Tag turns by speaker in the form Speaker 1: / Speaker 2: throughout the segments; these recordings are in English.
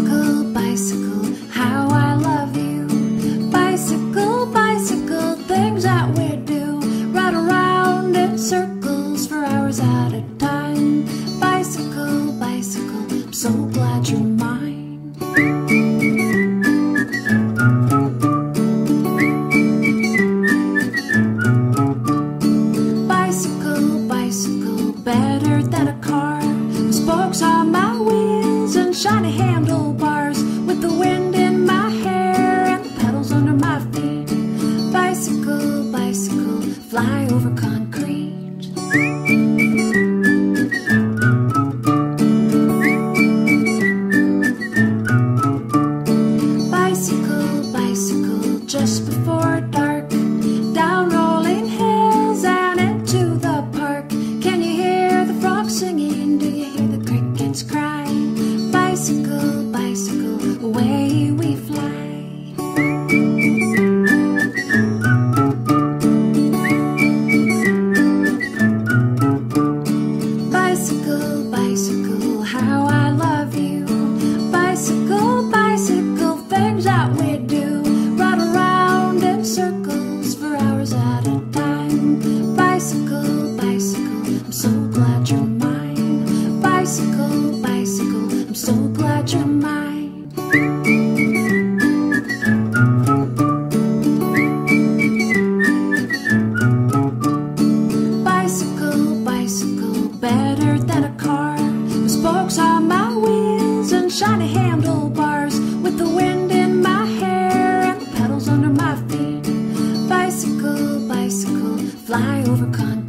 Speaker 1: Bicycle, bicycle, how I love you. Bicycle, bicycle, things that we do. ride around in circles for hours at a time. Bicycle, bicycle, I'm so glad you're mine. Bicycle, bicycle, better than a car and shiny handlebars with the wind in my hair and the pedals under my feet. Bicycle, bicycle, away we fly. Bicycle, bicycle, how I love you. Bicycle, bicycle, things that we do. Run around in circles for hours at a time. Bicycle, bicycle, I'm so glad you're. fly over continents.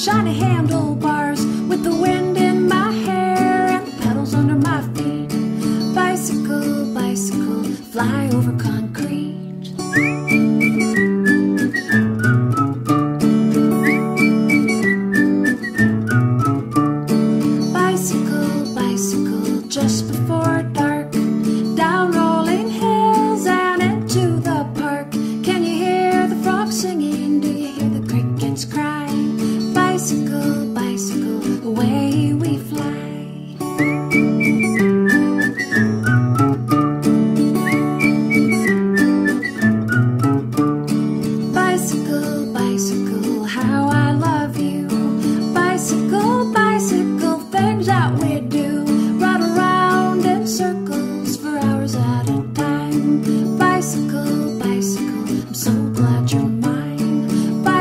Speaker 1: shiny handle.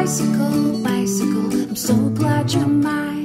Speaker 1: bicycle, bicycle. I'm so glad you're mine.